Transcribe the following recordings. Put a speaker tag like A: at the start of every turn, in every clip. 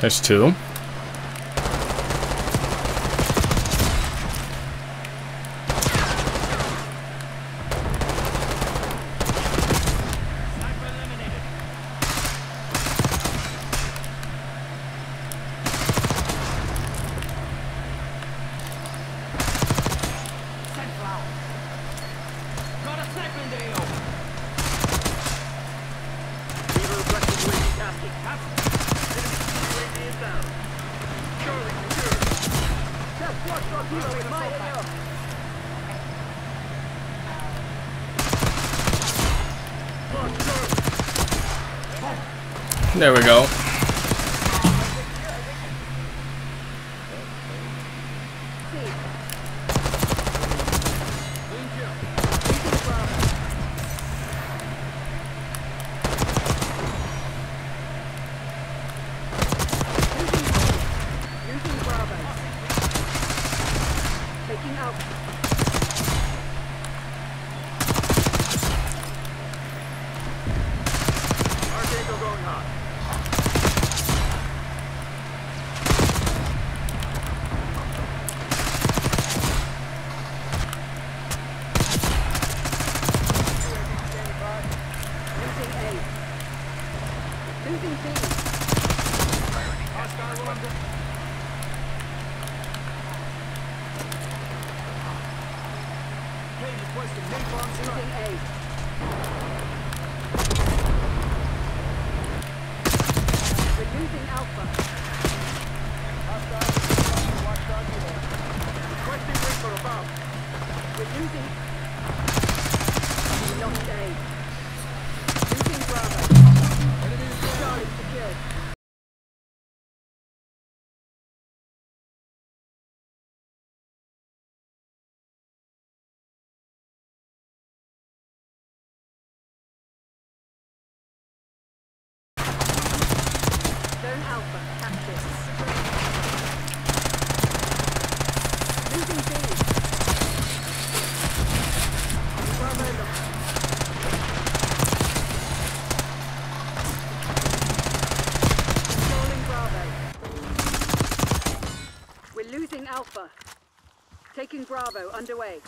A: There's two. There we go.
B: anything. underway.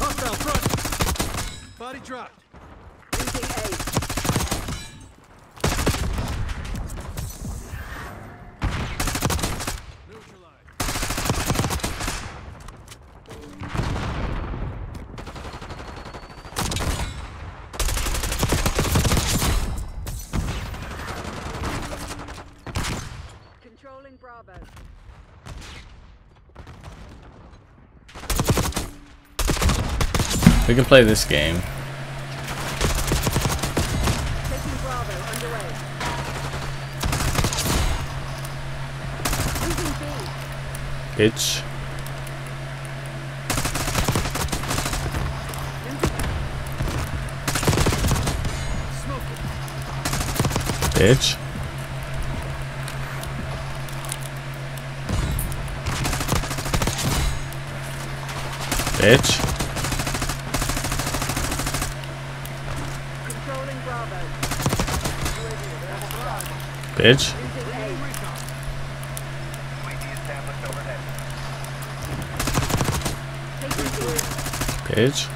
C: Hostile front! Body dropped.
A: We can play this game. Bitch. Bitch. Bitch. bitch. Bitch.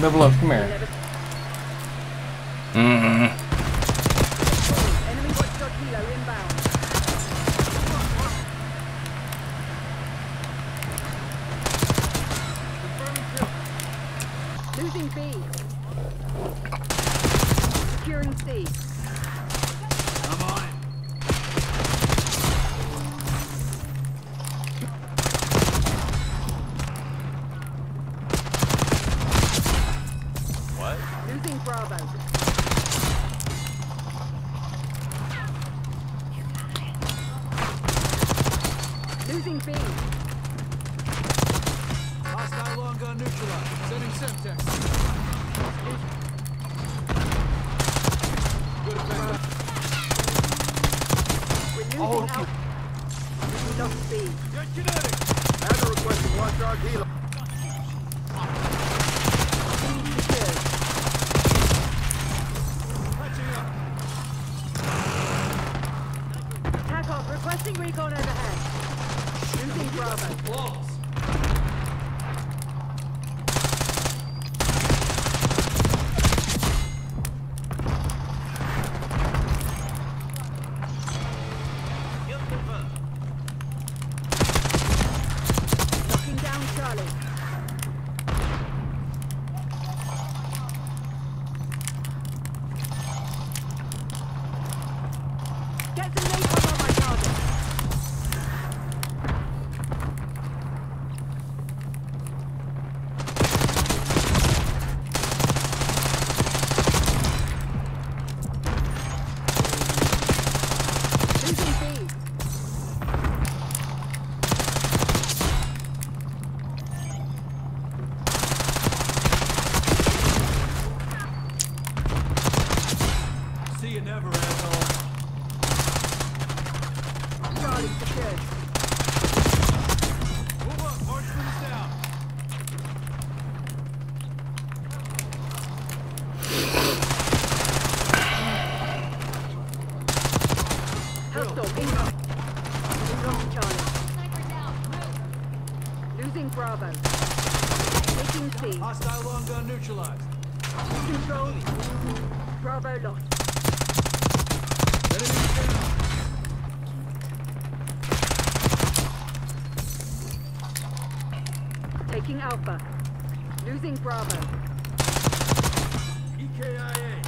D: Double up, come here.
B: Losing Bravo. Losing B.
C: Hostile long gun neutralized. Sending Semtex. Good effect.
B: We're losing
D: Oh,
B: Alpha. We lost B.
C: Get kinetic. Adder requesting watchdog helo.
B: B down Charlie. Losing Bravo. Taking C.
C: Hostile long gun neutralized.
B: Control. Bravo lost.
C: Enemy down.
B: Taking Alpha. Losing Bravo.
C: EKIA.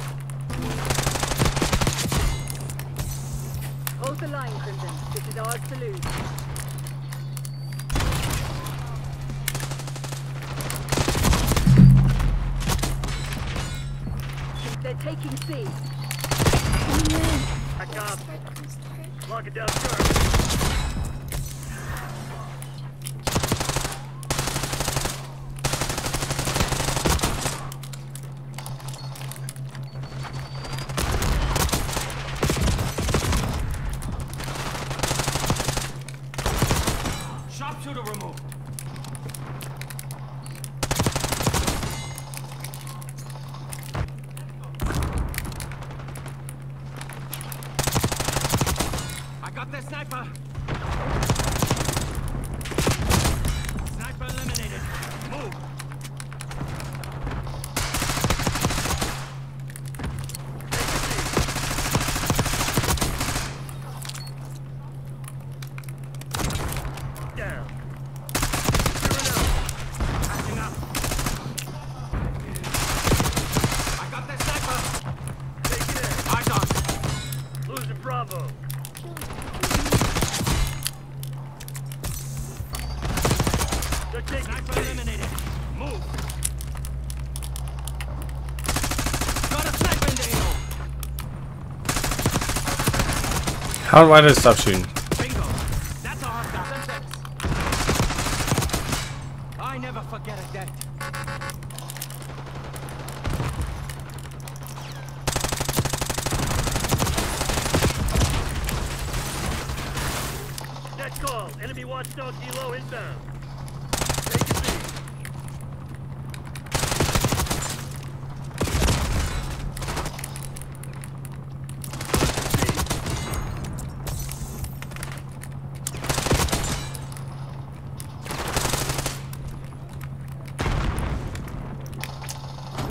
B: Hold the line, Crimson. This is ours to lose. Taking C.
C: Back up. Lock it down sharp. Sharpshooter removed. The. Sniper
A: How do I just stop shooting?
C: A hostile. I never forget a debt.
D: Next call. Enemy watchdog Kilo inbound. Take it B.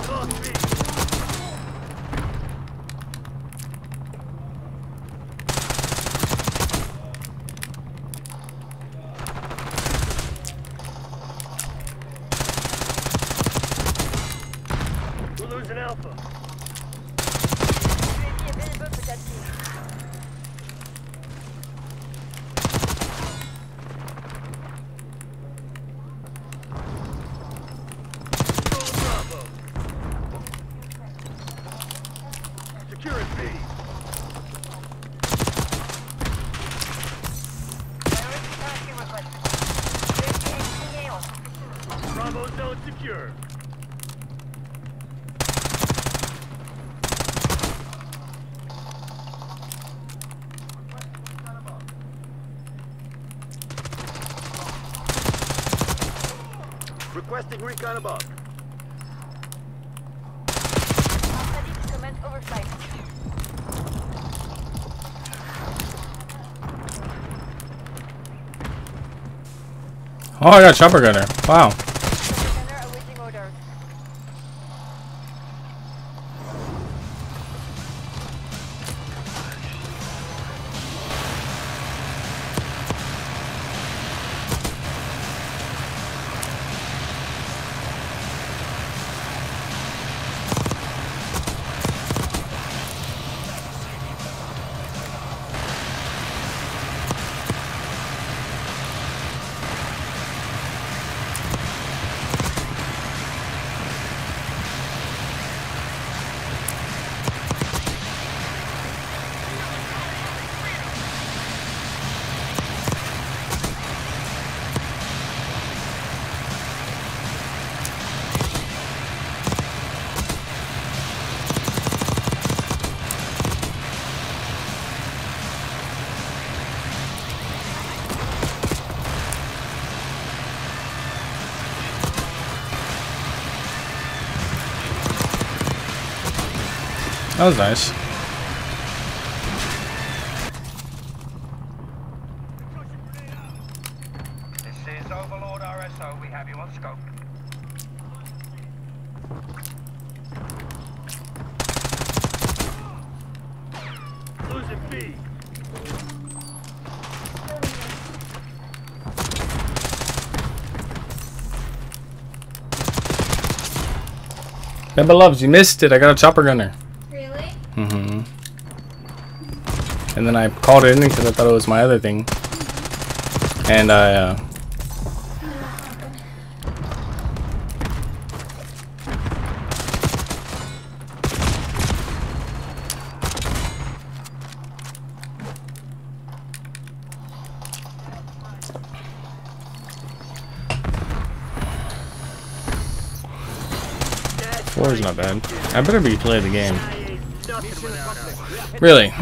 D: Talk B. We're losing Alpha.
B: UAV available for that team.
D: Control Bravo. Securing B.
B: Priority tracking requested. UAV exiting AO.
D: Bravo zone secure. Requesting recon above.
B: Overflight.
A: Oh, I got chopper gunner. Wow. That was nice.
C: This is Overlord RSO. We have you on scope.
D: Losing B.
A: Bemba loves, you missed it. I got a chopper gunner.
E: Really?
A: Mm-hmm. And then I called it in because I thought it was my other thing. And I, uh, four is not bad. I better be playing the game.
D: I ain't nothing without us.
A: Really?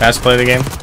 A: Fast play the game.